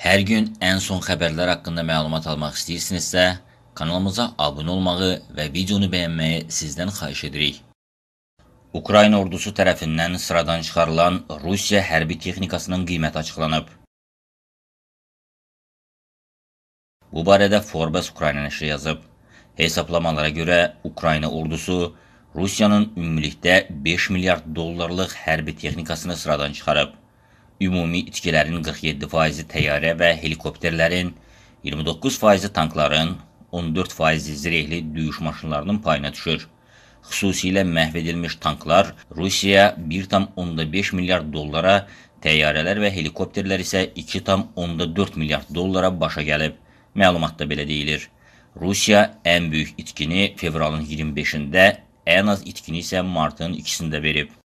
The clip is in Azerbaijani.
Hər gün ən son xəbərlər haqqında məlumat almaq istəyirsinizsə, kanalımıza abunə olmağı və videonu bəyənməyi sizdən xahiş edirik. Ukrayna ordusu tərəfindən sıradan çıxarılan Rusiya hərbi texnikasının qiyməti açıqlanıb. Bu barədə Forbes Ukrayna nəşri yazıb. Hesablamalara görə Ukrayna ordusu Rusiyanın ümumilikdə 5 milyard dollarlıq hərbi texnikasını sıradan çıxarıb ümumi itkilərin 47%-i təyyarə və helikopterlərin, 29%-i tankların, 14%-i zirehli döyüş maşınlarının payına düşür. Xüsusilə məhv edilmiş tanklar Rusiyaya 1,5 milyard dollara, təyyarələr və helikopterlər isə 2,4 milyard dollara başa gəlib. Məlumatda belə deyilir. Rusiya ən böyük itkini fevralın 25-də, ən az itkini isə martın 2-sində verib.